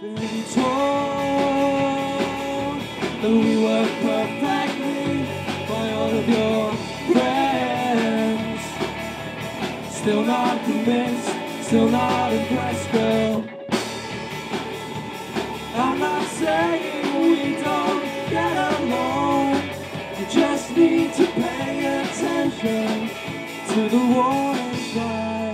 Been told that we work perfectly by all of your friends. Still not convinced, still not impressed, girl. I'm not saying we don't get along. You just need to pay attention to the warning signs.